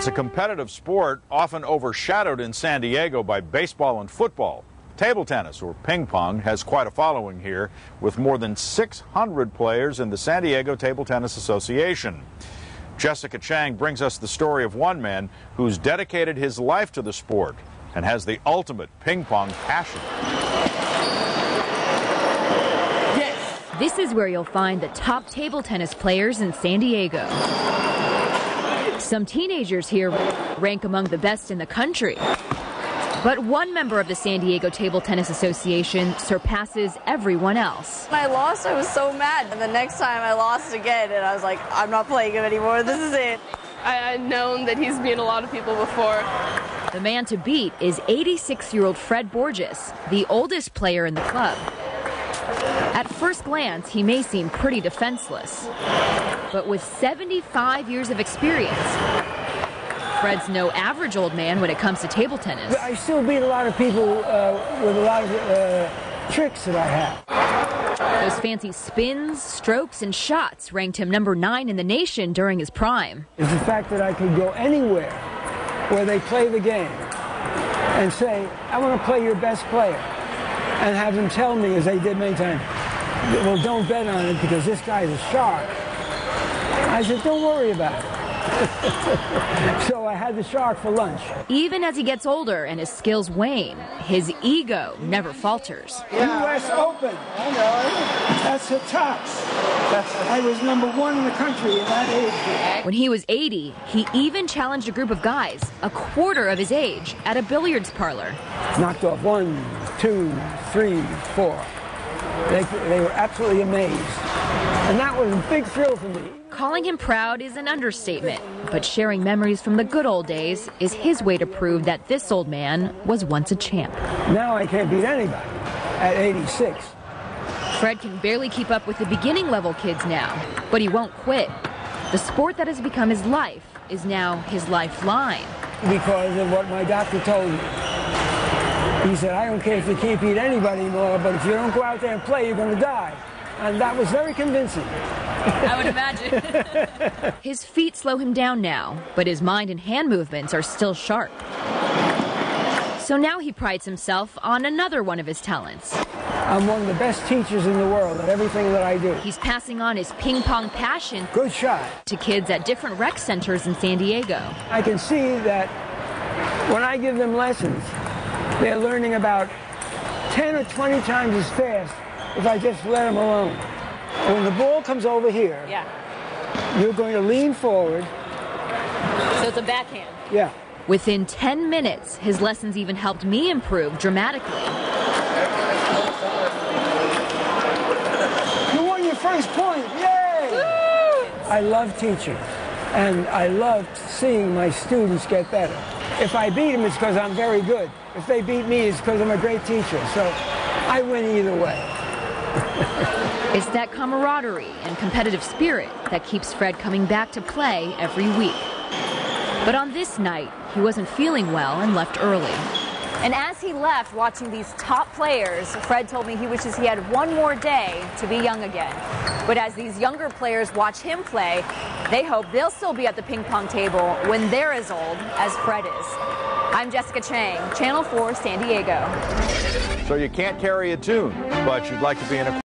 It's a competitive sport often overshadowed in San Diego by baseball and football. Table tennis, or ping pong, has quite a following here, with more than 600 players in the San Diego Table Tennis Association. Jessica Chang brings us the story of one man who's dedicated his life to the sport and has the ultimate ping pong passion. This is where you'll find the top table tennis players in San Diego. Some teenagers here rank among the best in the country. But one member of the San Diego Table Tennis Association surpasses everyone else. When I lost, I was so mad. And the next time I lost again, and I was like, I'm not playing him anymore. This is it. I had known that he's beat a lot of people before. The man to beat is 86 year old Fred Borges, the oldest player in the club. At first glance, he may seem pretty defenseless. But with 75 years of experience, Fred's no average old man when it comes to table tennis. I still beat a lot of people uh, with a lot of uh, tricks that I have. Those fancy spins, strokes, and shots ranked him number nine in the nation during his prime. It's the fact that I could go anywhere where they play the game and say, I want to play your best player, and have them tell me, as they did many times, well, don't bet on it because this guy's a shark. I said, don't worry about it. so I had the shark for lunch. Even as he gets older and his skills wane, his ego never falters. U.S. Open. I know. That's the tops. I was number one in the country in that age group. When he was 80, he even challenged a group of guys, a quarter of his age, at a billiards parlor. Knocked off one, two, three, four. They, they were absolutely amazed. And that was a big thrill for me. Calling him proud is an understatement, but sharing memories from the good old days is his way to prove that this old man was once a champ. Now I can't beat anybody at 86. Fred can barely keep up with the beginning level kids now, but he won't quit. The sport that has become his life is now his lifeline. Because of what my doctor told me. He said, I don't care if you can't beat anybody anymore, but if you don't go out there and play, you're going to die. And that was very convincing. I would imagine. his feet slow him down now, but his mind and hand movements are still sharp. So now he prides himself on another one of his talents. I'm one of the best teachers in the world at everything that I do. He's passing on his ping pong passion Good shot. to kids at different rec centers in San Diego. I can see that when I give them lessons, they're learning about 10 or 20 times as fast if I just let them alone. When the ball comes over here, Yeah. you're going to lean forward. So it's a backhand. Yeah. Within 10 minutes, his lessons even helped me improve dramatically. You won your first point. Yay! I love teaching, and I love seeing my students get better. If I beat them, it's because I'm very good. If they beat me, it's because I'm a great teacher. So I win either way. It's that camaraderie and competitive spirit that keeps Fred coming back to play every week. But on this night, he wasn't feeling well and left early. And as he left watching these top players, Fred told me he wishes he had one more day to be young again. But as these younger players watch him play, they hope they'll still be at the ping pong table when they're as old as Fred is. I'm Jessica Chang, Channel 4 San Diego. So you can't carry a tune, but you'd like to be in a